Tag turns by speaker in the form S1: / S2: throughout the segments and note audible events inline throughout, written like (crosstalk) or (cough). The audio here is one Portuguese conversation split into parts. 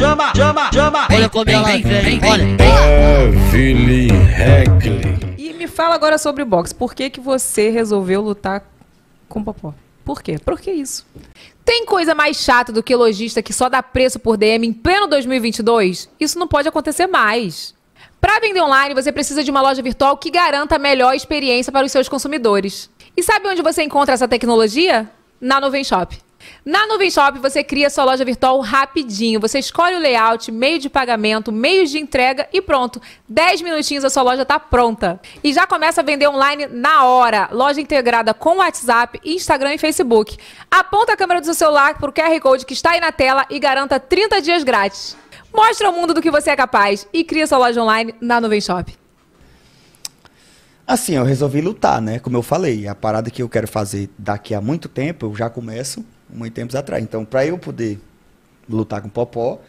S1: chama, chama, chama.
S2: Olha como ela vem, vem, olha.
S3: Evelyn Heckley.
S4: E me fala agora sobre o boxe. Por que, que você resolveu lutar com o Popó? Por quê? Por que isso? Tem coisa mais chata do que lojista que só dá preço por DM em pleno 2022? Isso não pode acontecer mais. Para vender online, você precisa de uma loja virtual que garanta a melhor experiência para os seus consumidores. E sabe onde você encontra essa tecnologia? Na Nuvem Shop. Na Nuvem Shop você cria sua loja virtual rapidinho. Você escolhe o layout, meio de pagamento, meios de entrega e pronto. 10 minutinhos a sua loja está pronta. E já começa a vender online na hora. Loja integrada com WhatsApp, Instagram e Facebook. Aponta a câmera do seu celular para o QR Code que está aí na tela e garanta 30 dias grátis. Mostra ao mundo do que você é capaz e cria sua loja online na Nuvem Shop.
S5: Assim, eu resolvi lutar, né? Como eu falei, a parada que eu quero fazer daqui a muito tempo, eu já começo muito tempos atrás. Então, para eu poder lutar com o Popó,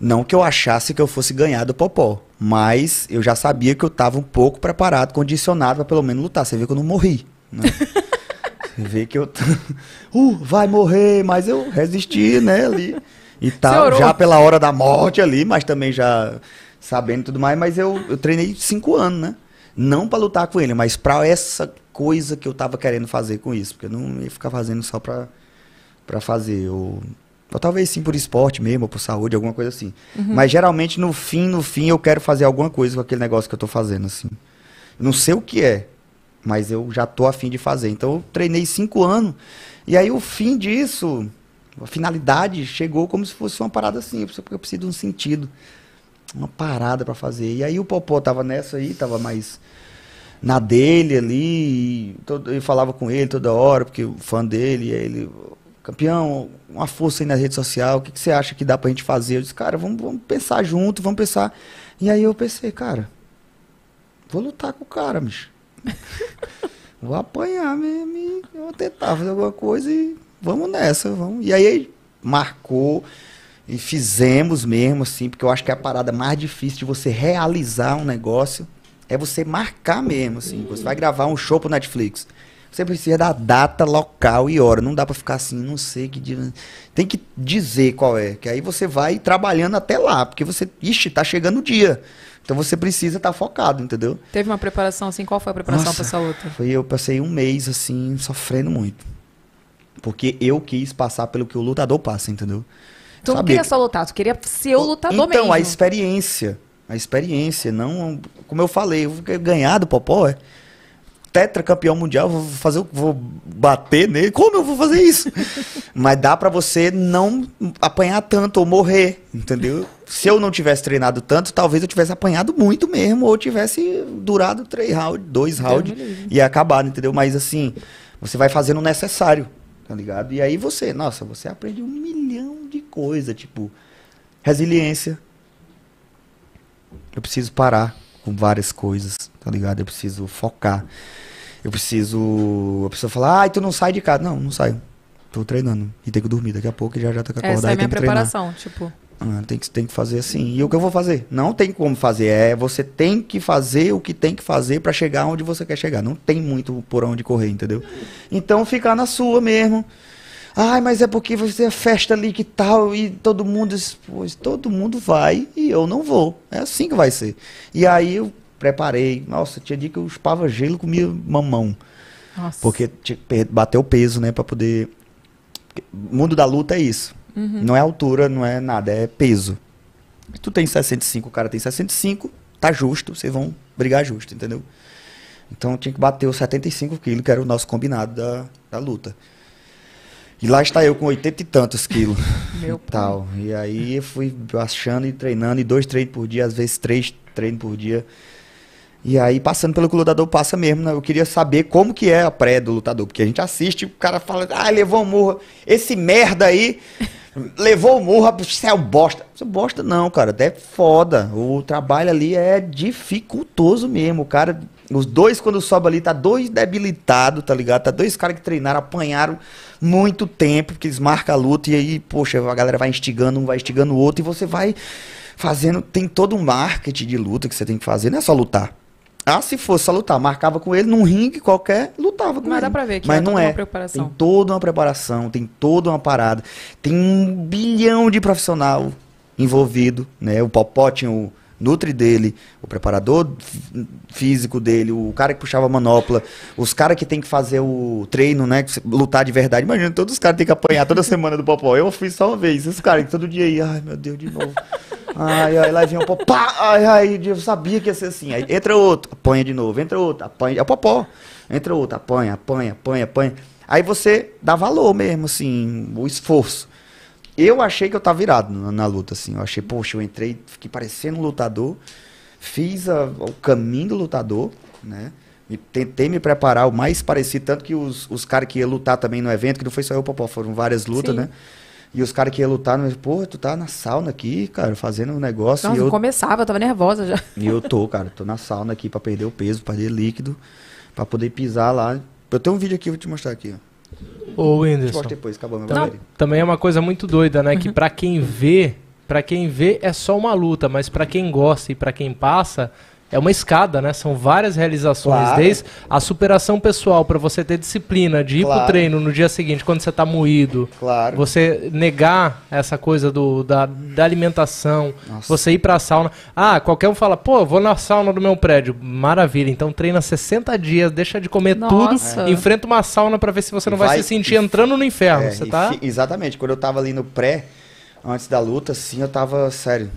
S5: não que eu achasse que eu fosse ganhar do Popó, mas eu já sabia que eu estava um pouco preparado, condicionado para pelo menos lutar. Você vê que eu não morri, né? (laughs) Você vê que eu (laughs) uh, vai morrer, mas eu resisti, né, ali. E tal, já pela hora da morte ali, mas também já sabendo tudo mais, mas eu, eu treinei cinco anos, né? Não para lutar com ele, mas para essa coisa que eu tava querendo fazer com isso. Porque eu não ia ficar fazendo só pra, pra fazer. Ou, ou talvez sim por esporte mesmo, ou por saúde, alguma coisa assim.
S4: Uhum.
S5: Mas geralmente no fim, no fim, eu quero fazer alguma coisa com aquele negócio que eu tô fazendo, assim. Não sei o que é, mas eu já tô afim de fazer. Então eu treinei cinco anos. E aí o fim disso, a finalidade, chegou como se fosse uma parada simples, porque eu preciso de um sentido uma parada para fazer. E aí o Popó tava nessa aí, tava mais na dele ali, todo, eu falava com ele toda hora, porque o fã dele, ele, campeão, uma força aí na rede social, o que, que você acha que dá pra gente fazer? Eu disse, cara, vamos, vamos pensar junto, vamos pensar. E aí eu pensei, cara, vou lutar com o cara, bicho. (laughs) vou apanhar mesmo, e vou tentar fazer alguma coisa e vamos nessa, vamos. E aí marcou e fizemos mesmo, assim, porque eu acho que é a parada mais difícil de você realizar um negócio é você marcar mesmo, assim. Você vai gravar um show pro Netflix. Você precisa da data, local e hora. Não dá pra ficar assim, não sei que dia. Tem que dizer qual é. Que aí você vai trabalhando até lá. Porque você. Ixi, tá chegando o dia. Então você precisa estar tá focado, entendeu?
S4: Teve uma preparação assim? Qual foi a preparação
S5: Nossa,
S4: pra essa luta?
S5: Foi eu passei um mês, assim, sofrendo muito. Porque eu quis passar pelo que o lutador passa, entendeu?
S4: Tu não queria
S5: que-
S4: só lutar, tu queria ser o lutador
S5: então,
S4: mesmo.
S5: a experiência. A experiência, não. Como eu falei, eu ganhar do Popó, é. Tetracampeão mundial, vou fazer, o- vou bater nele. Como eu vou fazer isso? (laughs) Mas dá pra você não apanhar tanto ou morrer, entendeu? Se eu não tivesse treinado tanto, talvez eu tivesse apanhado muito mesmo, ou tivesse durado três rounds, dois rounds e acabado, entendeu? Mas assim, você vai fazendo o necessário, tá ligado? E aí você, nossa, você aprende um milhão de coisas, tipo, resiliência, eu preciso parar com várias coisas, tá ligado? Eu preciso focar. Eu preciso. A pessoa fala, ai, tu não sai de casa. Não, não saio. Tô treinando. E tenho que dormir daqui a pouco e já já tô que acordar
S4: Essa é a minha
S5: que treinar.
S4: preparação, tipo.
S5: Ah, tem, que, tem que fazer assim. E o que eu vou fazer? Não tem como fazer. É você tem que fazer o que tem que fazer pra chegar onde você quer chegar. Não tem muito por onde correr, entendeu? Então ficar na sua mesmo. Ai, mas é porque você é festa ali que tal e todo mundo, pois todo mundo vai e eu não vou. É assim que vai ser. E aí eu preparei. Nossa, tinha dia que eu chupava gelo, comia mamão.
S4: Nossa.
S5: Porque tinha que bater o peso, né, Pra poder o mundo da luta é isso. Não é altura, não é nada, é peso. Tu tem 65, o cara tem 65, tá justo, vocês vão brigar justo, entendeu? Então tinha que bater os 75 quilos, que era o nosso combinado da, da luta. E lá está eu com 80 e tantos quilos.
S4: Meu
S5: e tal. E aí eu fui achando e treinando, e dois treinos por dia, às vezes três treinos por dia. E aí, passando pelo que o lutador passa mesmo, né? Eu queria saber como que é a pré do lutador. Porque a gente assiste, o cara fala, ah, levou um murro. Esse merda aí levou o murro, você é um bosta. Você bosta não, cara, é foda. O trabalho ali é dificultoso mesmo. O cara, os dois quando sobe ali, tá dois debilitados, tá ligado? Tá dois caras que treinaram, apanharam muito tempo, porque eles marcam a luta e aí, poxa, a galera vai instigando um, vai instigando o outro e você vai fazendo, tem todo um marketing de luta que você tem que fazer, não é só lutar. Ah, se fosse só lutar, marcava com ele num ringue qualquer, lutava com
S4: Mas
S5: ele.
S4: dá pra ver que
S5: Mas
S4: é
S5: não é.
S4: uma preparação.
S5: Tem toda uma preparação, tem toda uma parada. Tem um bilhão de profissional envolvido, né? O Popó tinha o Nutri dele, o preparador físico dele, o cara que puxava a manopla, os caras que tem que fazer o treino, né? Lutar de verdade. Imagina, todos os caras têm que apanhar toda semana do Popó. Eu fui só uma vez. Esses caras que todo dia aí, ai meu Deus, de novo. Ai, ai, lá vinha o Popó, pá, ai, ai, eu sabia que ia ser assim. Aí entra outro, apanha de novo, entra outro, apanha, é o Popó. Entra outro, apanha, apanha, apanha, apanha. Aí você dá valor mesmo, assim, o esforço. Eu achei que eu tava virado na, na luta, assim. Eu achei, poxa, eu entrei, fiquei parecendo um lutador, fiz a- o caminho do lutador, né? E tentei me preparar o mais parecido, tanto que os, os caras que iam lutar também no evento, que não foi só eu, Popó, foram várias lutas,
S4: Sim.
S5: né? E os caras que iam lutar, no- pô, tu tá na sauna aqui, cara, fazendo um negócio.
S4: Nossa,
S5: e eu,
S4: não começava, eu tava nervosa já.
S5: e eu tô, cara, tô na sauna aqui pra perder o peso, pra perder líquido, pra poder pisar lá. Eu tenho um vídeo aqui, eu vou te mostrar aqui, ó.
S1: Ô,
S5: Te
S1: Whindersson,
S5: depois, acabou meu bateria.
S1: também é uma coisa muito doida, né? Que (laughs) pra quem vê, pra quem vê é só uma luta, mas pra quem gosta e pra quem passa, é uma escada, né? São várias realizações,
S5: Claro.
S1: desde a superação pessoal pra você ter disciplina de ir pro
S5: Claro.
S1: treino no dia seguinte quando você tá moído.
S5: Claro.
S1: Você negar essa coisa do, da, da alimentação,
S5: Nossa.
S1: você ir pra sauna. Ah, qualquer um fala, pô, vou na sauna do meu prédio. Maravilha, então treina 60 dias, deixa de comer
S4: Nossa.
S1: tudo, enfrenta uma sauna pra ver se você não vai,
S5: Vai-
S1: se sentir entrando no inferno.
S5: É,
S1: você tá?
S5: exatamente. Quando eu tava ali no pré, antes da luta, assim, eu tava, sério,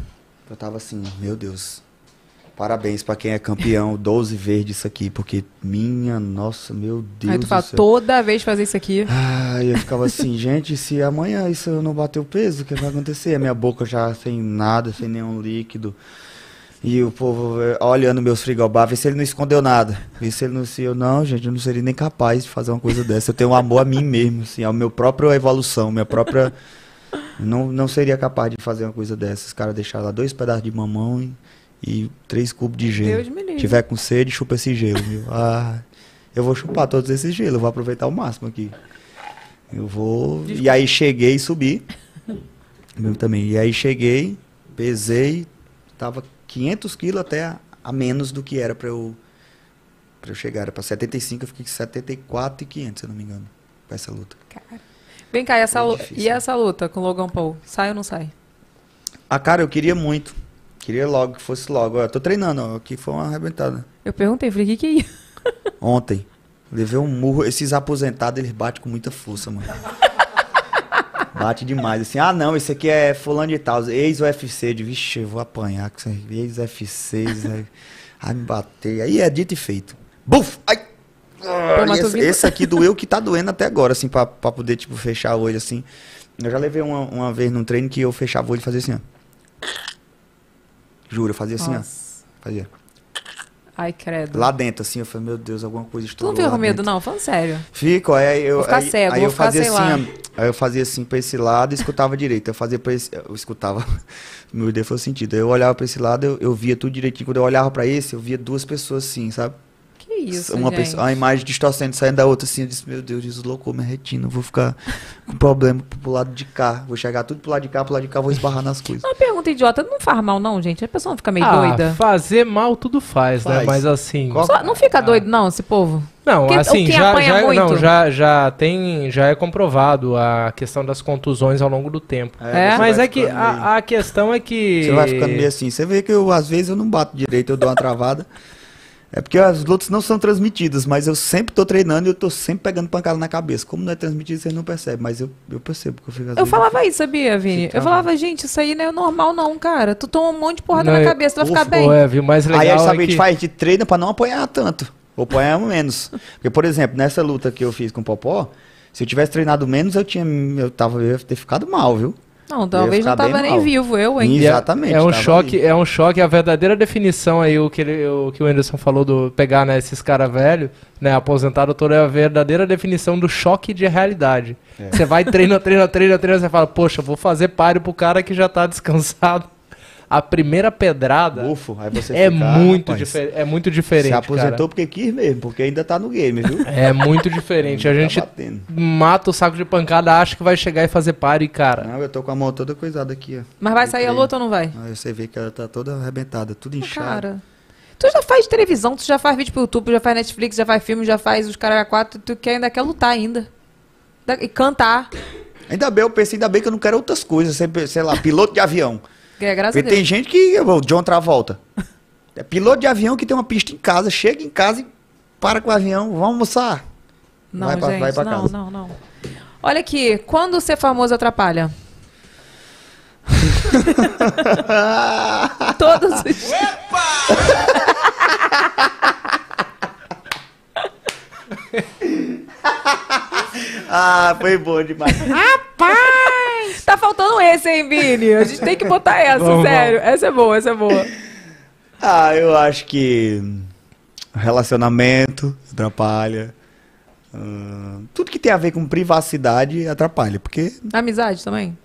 S5: eu tava assim, meu Deus. Parabéns pra quem é campeão, (laughs) 12 vezes disso aqui, porque minha, nossa, meu Deus
S4: Aí tu fala, toda vez fazer isso aqui.
S5: Ai, eu ficava assim, (laughs) gente, se amanhã isso eu não bater o peso, o que vai acontecer? A minha boca já sem nada, sem nenhum líquido. E o povo eh, olhando meus frigobar, vê se ele não escondeu nada. Vê se ele não se eu não, gente, eu não seria nem capaz de fazer uma coisa dessa. Eu tenho um amor a mim mesmo, assim, ao meu próprio evolução, minha própria (laughs) não, não seria capaz de fazer uma coisa dessa. Os caras deixaram lá dois pedaços de mamão e, e três cubos de gelo. Tiver com sede, chupa esse gelo, viu? (laughs) Ah, eu vou chupar todos esses gelos, eu vou aproveitar o máximo aqui. Eu vou. E aí cheguei e subi. Eu também. E aí cheguei, pesei, tava 500 quilos até a, a menos do que era pra eu, pra eu chegar. Era pra 75, eu fiquei com 74 e 500, se eu não me engano, pra essa luta.
S4: Vem cá, e essa,
S5: difícil,
S4: e essa luta com o Logan Paul? Sai ou não sai?
S5: Ah, cara, eu queria muito. Queria logo que fosse logo. Ó, tô treinando, ó, aqui foi uma arrebentada.
S4: Eu perguntei, falei, o que que é isso? (laughs)
S5: Ontem. Levei um murro. Esses aposentados, eles batem com muita força, mano. (laughs) Bate demais. Assim, ah, não, esse aqui é fulano de tal. Ex-UFC. De, Vixe, eu vou apanhar com isso aí. Ex-UFC. ex- Ai, me bater. Aí é dito e feito. Buf! Ai!
S4: Tu
S5: esse, esse aqui doeu que tá doendo até agora, assim, pra, pra poder, tipo, fechar o olho, assim. Eu já levei uma, uma vez num treino que eu fechava o olho e fazia assim, ó. Juro, eu fazia assim,
S4: Nossa.
S5: ó. Fazia.
S4: Ai, credo.
S5: Lá dentro, assim, eu falei, meu Deus, alguma coisa
S4: tu
S5: estourou
S4: não fica com medo,
S5: dentro.
S4: não? Falando sério.
S5: Fico, aí eu,
S4: Vou ficar
S5: aí,
S4: cego,
S5: aí
S4: vou
S5: eu
S4: ficar,
S5: fazia assim, ó, aí eu fazia assim pra esse lado e escutava direito. Eu fazia pra esse, eu escutava, (laughs) meu Deus foi sentido. Aí Eu olhava pra esse lado, eu, eu via tudo direitinho. Quando eu olhava pra esse, eu via duas pessoas assim, sabe?
S4: Isso,
S5: uma
S4: gente?
S5: pessoa, a imagem distorcendo, saindo da outra assim, eu disse, meu Deus, deslocou minha retina, vou ficar com problema pro, lado de cá. Vou chegar tudo pro lado de cá, pro lado de cá, vou esbarrar nas coisas.
S4: Uma pergunta idiota, não faz mal não, gente? A pessoa não fica meio
S1: Ah,
S4: doida?
S1: fazer mal tudo faz, né?
S5: Faz.
S1: Mas assim.
S5: Qual-
S4: Só- não fica doido não, esse povo?
S1: Não,
S4: Quem-
S1: assim, já,
S4: apanha
S1: já,
S4: muito?
S1: não, já, já tem, já é comprovado a questão das contusões ao longo do tempo.
S4: É?
S1: Mas é que a, a questão é que
S5: Você vai ficando meio assim. Você vê que eu, às vezes, eu não bato direito, eu dou uma travada. É porque as lutas não são transmitidas, mas eu sempre tô treinando e eu tô sempre pegando pancada na cabeça. Como não é transmitido, vocês não percebem, mas eu, eu percebo que eu fico
S4: Eu
S5: vezes,
S4: falava isso, sabia, Vini? Eu falava, gente, isso aí não é normal não, cara. Tu toma um monte de porrada
S1: Não
S4: na
S1: é-
S4: cabeça, tu vai ficar bem.
S1: Ué, viu? Mais legal
S5: Aí, aí sabe o que
S1: é
S5: a gente faz? A gente treina pra não apanhar tanto. Ou apanhar menos. (laughs) Porque, por exemplo, nessa luta que eu fiz com o Popó, se eu tivesse treinado menos, eu tinha. Eu, tava, eu ia ter ficado mal, viu?
S4: Não, talvez não tava nem
S5: mal.
S4: vivo, eu, hein?
S1: E é-
S5: Exatamente,
S1: É, um choque,
S5: ali.
S1: é um choque, a verdadeira definição aí, o que, ele, o que o Anderson falou do pegar né, esses caras velhos, né, aposentado todo, é a verdadeira definição do choque de realidade.
S5: É.
S1: Você vai, treina, treina, treina, treina, você fala, poxa, vou fazer páreo pro cara que já tá descansado. A primeira pedrada
S5: Bufo, aí você
S1: é,
S5: fica,
S1: muito
S5: rapaz,
S1: é muito diferente,
S5: Se aposentou
S1: cara.
S5: porque quis mesmo, porque ainda tá no game, viu? (laughs)
S1: É muito diferente. A
S5: Tá
S1: gente
S5: batendo.
S1: mata o saco de pancada, acha que vai chegar e fazer páreo e, cara...
S5: Não, eu tô com a mão toda coisada aqui, ó.
S4: Mas vai sair a luta ou não vai?
S5: Aí você vê que ela tá toda arrebentada, tudo inchado.
S4: Cara, tu já faz televisão, tu já faz vídeo pro YouTube, já faz Netflix, já faz filme, já faz os caras quatro, tu quer, ainda quer lutar ainda. Da- E cantar.
S5: Ainda bem, eu pensei, ainda bem que eu não quero outras coisas, sempre, sei lá, piloto de avião.
S4: É, graças
S5: Porque
S4: a Deus.
S5: tem gente que. O John Travolta. É piloto de avião que tem uma pista em casa, chega em casa e para com o avião, vamos almoçar.
S4: Não,
S5: vai pra-
S4: gente,
S5: vai pra
S4: não,
S5: casa.
S4: não, não. Olha aqui, quando ser famoso atrapalha? (laughs) Todos os... (laughs)
S5: Ah, foi bom demais.
S4: Tá faltando esse, hein, Vini? A gente tem que botar essa,
S1: Vamos,
S4: sério. Essa é boa, essa é boa.
S5: ah, eu acho que relacionamento atrapalha. Ah, tudo que tem a ver com privacidade atrapalha. Porque,
S4: Amizade também?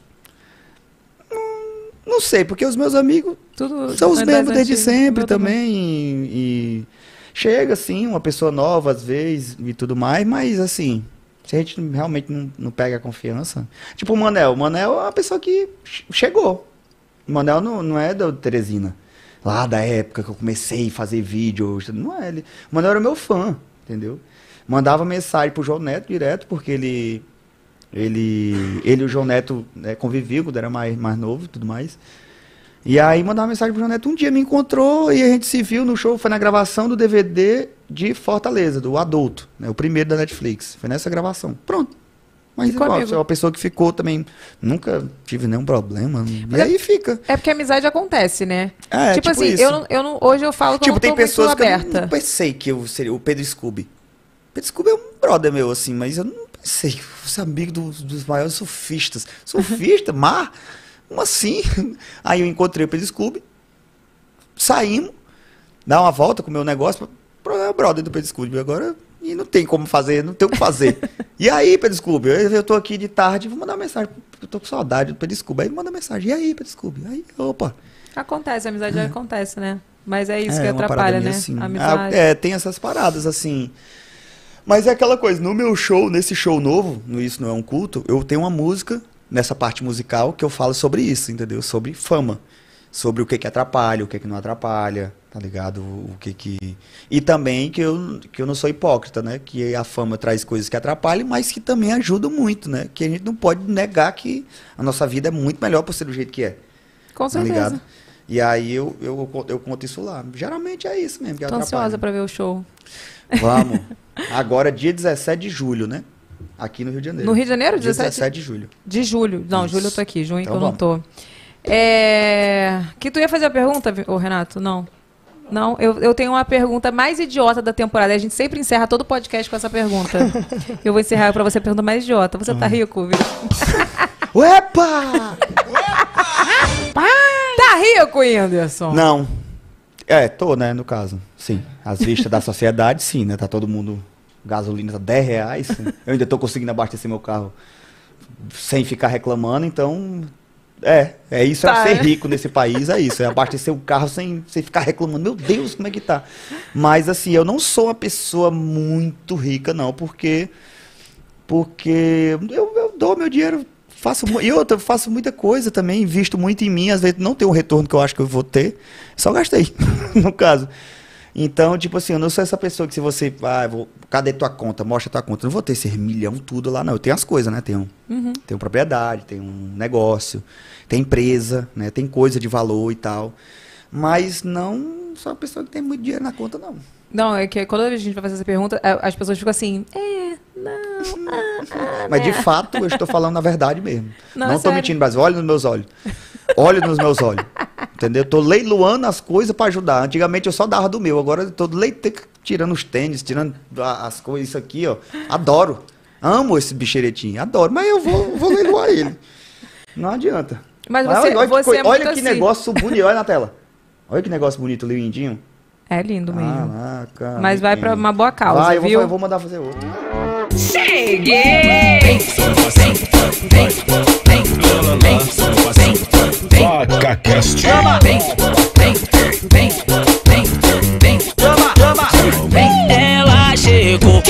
S5: não sei, porque os meus amigos
S4: Tudo
S5: São os
S4: das
S5: mesmos desde sempre também. E, e chega, assim, uma pessoa nova às vezes e tudo mais, mas assim, se a gente realmente não, não pega a confiança. Tipo o Manel. O Manel é uma pessoa que che- chegou. O Manel não, não é da Teresina. Lá da época que eu comecei a fazer vídeo. Não é ele. O Manel era meu fã, entendeu? Mandava mensagem pro João Neto direto, porque ele. Ele, ele e o João Neto né, conviviam quando era mais, mais novo e tudo mais. E aí mandava mensagem pro João Neto. Um dia me encontrou e a gente se viu no show. Foi na gravação do DVD de Fortaleza, do Adulto, né, o primeiro da Netflix. Foi nessa gravação. Pronto. Mas igual,
S4: amigo.
S5: você é uma pessoa que ficou também. Nunca tive nenhum problema.
S4: Mas
S5: e
S4: é-
S5: aí fica.
S4: É porque a amizade acontece, né?
S5: É,
S4: tipo,
S5: tipo
S4: assim,
S5: isso.
S4: eu não, eu não, hoje eu falo que eu
S5: Tipo,
S4: não
S5: tem pessoas que eu não-
S4: aberta.
S5: pensei que eu seria o Pedro Scooby. Pedro Scooby é um brother meu, assim, mas eu não pensei que fosse amigo dos, dos maiores surfistas. Surfista, (laughs) mar? Como assim? (laughs) Aí eu encontrei o Pedro Scooby, saímos, dá uma volta com o meu negócio, pro é o brother do Pedro Scooby agora, e não tem como fazer, não tem o que fazer. (laughs) e aí, Pedro Scooby, eu, eu tô aqui de tarde, vou mandar uma mensagem, eu tô com saudade do Pedro Scooby, aí manda mensagem, e aí, Pedro Scooby? Aí, opa.
S4: Acontece, a amizade acontece, né? Mas é isso
S5: É,
S4: que
S5: uma
S4: atrapalha, né?
S5: assim.
S4: A amizade.
S5: Ah, é, tem essas paradas assim. Mas é aquela coisa, no meu show, nesse show novo, no Isso Não É Um Culto, eu tenho uma música, nessa parte musical, que eu falo sobre isso, entendeu? Sobre fama. Sobre o que que atrapalha, o que que não atrapalha, tá ligado? O que que... E também que eu, que eu não sou hipócrita, né? Que a fama traz coisas que atrapalham, mas que também ajudam muito, né? Que a gente não pode negar que a nossa vida é muito melhor por ser do jeito que é.
S4: Com
S5: Tá
S4: certeza.
S5: ligado? E aí eu, eu, eu conto isso lá. Geralmente é isso mesmo que
S4: Tô
S5: atrapalha.
S4: ansiosa pra ver o show.
S5: Vamos. (laughs) Agora, dia 17 de julho, né? Aqui no Rio de Janeiro.
S4: No Rio de Janeiro,
S5: Dia
S4: 17?
S5: 17 de julho.
S4: De julho. Não,
S5: Isso.
S4: julho eu tô aqui, junho
S5: Então
S4: que eu não tô. É... Que tu ia fazer a pergunta, ô Renato? Não. Não, eu, eu tenho uma pergunta mais idiota da temporada. A gente sempre encerra todo o podcast com essa pergunta. (laughs) eu vou encerrar pra você a pergunta mais idiota. Você tá rico, Vitor? (laughs)
S5: Uepa!
S4: Tá rico, Whindersson?
S5: Não. É, tô, né, no caso. Sim. As vistas da sociedade, sim, né? Tá todo mundo. Gasolina tá 10 reais. Eu ainda tô conseguindo abastecer meu carro sem ficar reclamando, então. É, é isso,
S4: Tá,
S5: é ser
S4: é.
S5: rico nesse país, é isso. É abastecer o carro sem, sem ficar reclamando. Meu Deus, como é que tá? Mas assim, eu não sou uma pessoa muito rica, não, porque. Porque eu, eu dou meu dinheiro, faço e eu faço muita coisa também, invisto muito em mim, às vezes não tem o retorno que eu acho que eu vou ter, só gastei, (laughs) no caso. Então, tipo assim, eu não sou essa pessoa que se você, ah, vou, cadê tua conta? Mostra tua conta. Eu não vou ter esse milhão tudo lá, não. Eu tenho as coisas, né? Tenho, tenho propriedade, tenho um negócio, tem empresa, né? Tem coisa de valor e tal. Mas não sou uma pessoa que tem muito dinheiro na conta, não.
S4: Não, é que quando a gente vai fazer essa pergunta, a- as pessoas ficam assim, é, não, (laughs) ah, ah,
S5: Mas
S4: né?
S5: de fato, eu estou falando a verdade mesmo.
S4: Não, é
S5: estou
S4: sério.
S5: mentindo, mas olha nos meus olhos. Olha nos meus olhos. (laughs) Entendeu? Tô leiloando as coisas para ajudar. Antigamente eu só dava do meu, agora eu tô leite... tirando os tênis, tirando as coisas, isso aqui, ó. Adoro. Amo esse bicheretinho, adoro. Mas eu vou, vou leiloar ele. Não adianta.
S4: Mas você-
S5: olha,
S4: você
S5: que,
S4: é
S5: olha que
S4: assim.
S5: negócio bonito, olha na tela. Olha que negócio bonito, lindinho.
S4: É lindo mesmo.
S5: Caraca,
S4: Mas vai pra uma boa causa,
S5: Vai, eu vou,
S4: viu?
S5: eu vou mandar fazer outro.
S3: Cheguei! VacaCast. Chama! Vem,
S6: vem, vem, vem, vem, vem,
S3: chama, chama!
S7: Ela chegou